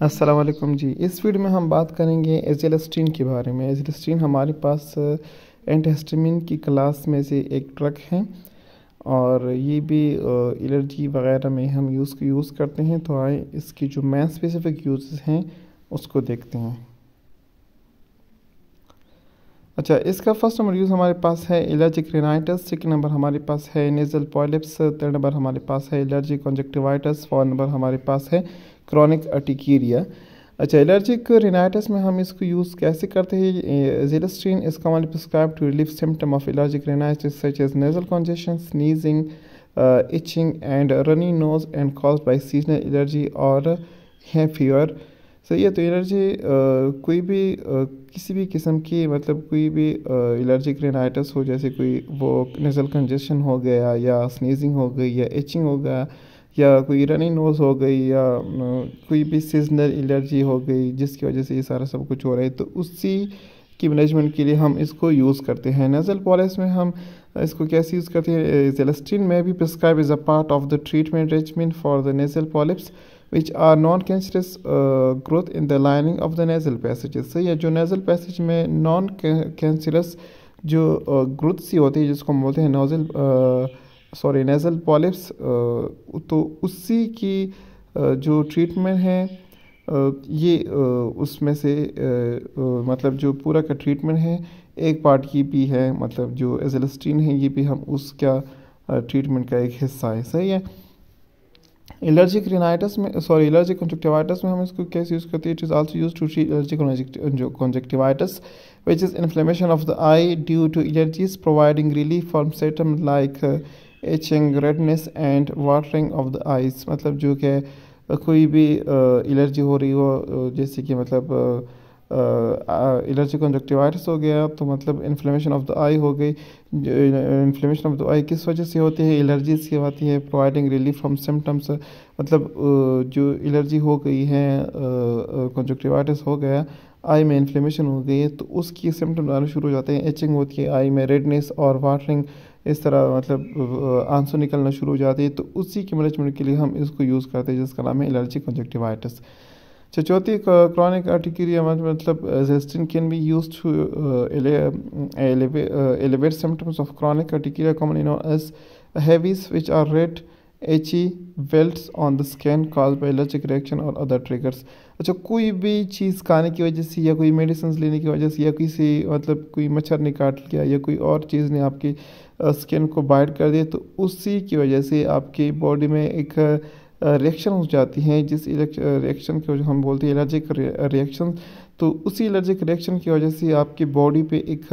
वालेकुम जी। इस वीडियो में हम बात करेंगे एजलस्टीन के बारे में। एजलस्टीन हमारे पास एंटस्टमिन की क्लास में से एक ड्रग है और ये भी एलर्जी वगैरह में हम यूज़ यूज़ करते हैं। तो आए इसकी जो मैन स्पेसिफिक यूज़ हैं, उसको देखते हैं। अच्छा इसका फ़र्स्ट नंबर यूज़ हमारे पास है एलर्जिक रेनाइटस सेकेंड नंबर हमारे पास है नेजल पॉलिप्स थर्ड नंबर हमारे पास है एलर्जिक कॉन्जेक्टिवाइटस फोर्थ नंबर हमारे पास है क्रॉनिक अर्टिकीरिया अच्छा एलर्जिक रिनाइटिस में हम इसको यूज़ कैसे करते हैं? Azelastine is commonly prescribe to relieve symptom of allergic rhinitis such as nasal congestion sneezing itching and runny nose and cause by seasonal allergy और है फीवर सही है तो एलर्जी कोई भी uh, किसी भी किस्म की मतलब कोई भी एलर्जिक रेनाइटिस हो जैसे कोई वो नेज़ल कंजेशन हो गया या स्नीजिंग हो गई या इचिंग हो गया या कोई रनिंग नोज़ हो गई या कोई भी सीजनल एलर्जी हो गई जिसकी वजह से ये सारा सब कुछ हो रहा है तो उसी की मैनेजमेंट के लिए हम इसको यूज़ करते हैं। नज़ल पॉलिस में हम इसको कैसे यूज़ करते हैं? जेलेस्टिन में भी prescribe is a part of the treatment regimen for the nasal polyps which are non cancerous growth in the lining of the nasal passages है जो नेजल पैसेज में नॉन कैंसरस जो ग्रोथ सी होती है, जिसको हम बोलते हैं नोजल सॉरी नेज़ल पॉलिप्स तो उसी की जो ट्रीटमेंट है ये उसमें से मतलब जो पूरा का ट्रीटमेंट है एक पार्ट की भी है मतलब जो एजलस्टीन है ये भी हम उसका ट्रीटमेंट का एक हिस्सा है। सही है? एलर्जिक रिनाइटस में सॉरी एलर्जिक कंजक्टिवाइटिस में हम इसको कैसे यूज़ करते हैं? It is also use to treat allergic which is inflammation of the eye due to allergies providing relief from symptoms like uh, itching redness and watering of the eyes मतलब जो कि कोई भी एलर्जी हो रही हो जैसे कि मतलब एलर्जी कंजक्टिवाइटिस हो गया तो मतलब इन्फ्लेमेशन ऑफ़ द आई हो गई। इन्फ्लेमेशन ऑफ़ द आई किस वजह से होती है? एलर्जी से होती है प्रोवाइडिंग रिलीफ फ्रॉम सिम्टम्स मतलब जो एलर्जी हो गई है कंजक्टिवाइटिस हो गया आई में इन्फ्लेमेशन हो गई है तो उसकी सिम्टम्स आना शुरू हो जाते हैं। एचिंग होती है आई में रेडनेस और वाटरिंग इस तरह मतलब आँसू निकलना शुरू हो जाती है तो उसी के मैनेजमेंट के लिए हम इसको यूज़ करते हैं, जिसका नाम है एलर्जी कंजक्टिवाइटिस अच्छा चौथी क्रॉनिक आर्टिक्रिया मतलब azelastine can be use to alleviate symptoms of chronic urticaria common in as hives which are red itchy welts on the skin cause by allergic reaction और other triggers अच्छा कोई भी चीज़ खाने की वजह से या कोई मेडिसिन लेने की वजह से या किसी मतलब कोई मच्छर ने काट लिया या कोई और चीज़ ने आपकी स्किन को बाइट कर दिया तो उसी की वजह से आपकी बॉडी में एक रिएक्शन हो जाती हैं, जिस रिएक्शन को हम बोलते हैं एलर्जिक रिएक्शन तो उसी एलर्जिक रिएक्शन की वजह से आपकी बॉडी पे एक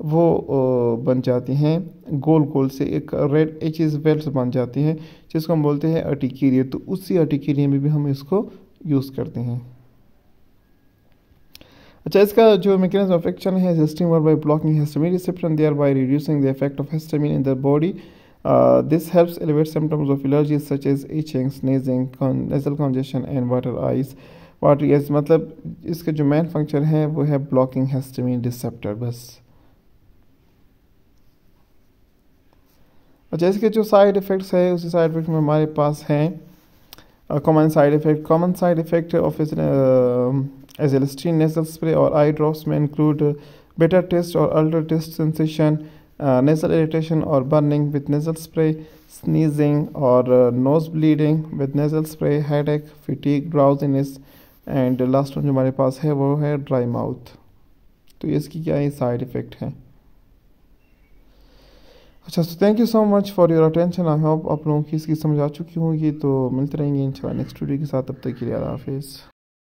वो बन जाती हैं। गोल गोल से एक रेड एचेस वेल्ट बन जाती हैं, जिसको हम बोलते हैं अर्टिकीरिया तो उसी अर्टिकीरिया में भी हम इसको यूज़ करते हैं। अच्छा इसका जो मैकेनिज्म ऑफ़ एक्शन है histamine work by blocking histamine receptor thereby reducing the effect of histamine in the body this helps alleviate symptoms of allergy such as itching sneezing nasal congestion and water eyes water मतलब इसका जो main function है, वो है blocking histamine receptor बस। अच्छा इसके जो साइड इफ़ेक्ट्स है, उसी साइड इफ़ेक्ट में हमारे पास हैं common side effect common side effect of azelastine nasal spray और आई ड्रॉप्स में इंक्लूड बेटर टेस्ट और alter taste sensation nasal irritation और burning with nasal spray sneezing और nose bleeding with nasal spray headache fatigue drowsiness and last जो हमारे पास है, वो है ड्राई माउथ तो इसकी क्या ये साइड इफ़ेक्ट है? अच्छा so thank you so much for your attention I hope आप लोगों की इसकी समझ आ चुकी होंगी। तो मिलते रहेंगे इन नेक्स्ट वीडियो के साथ। तब तक के लिए हाफिज़।